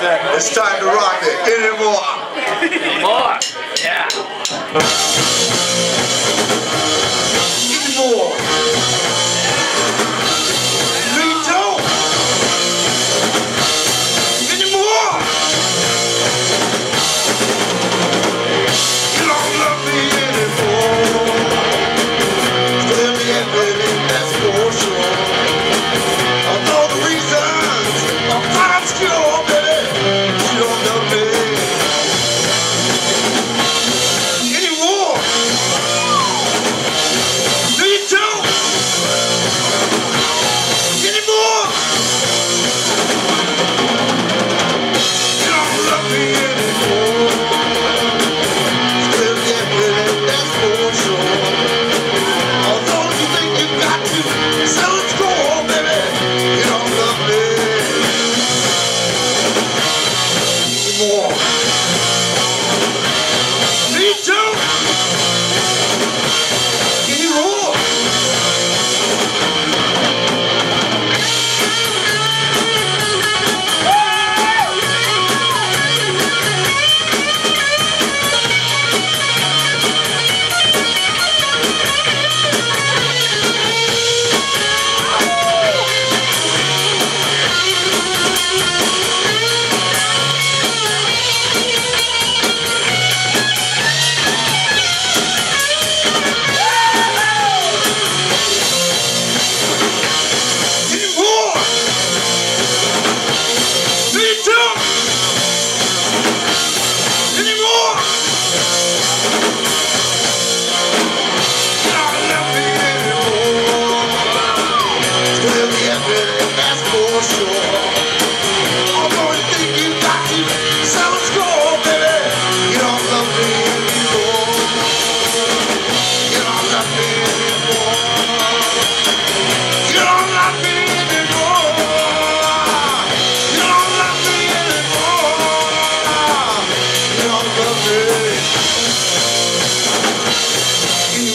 It's time to rock it. Anymore. More. Yeah.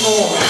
more.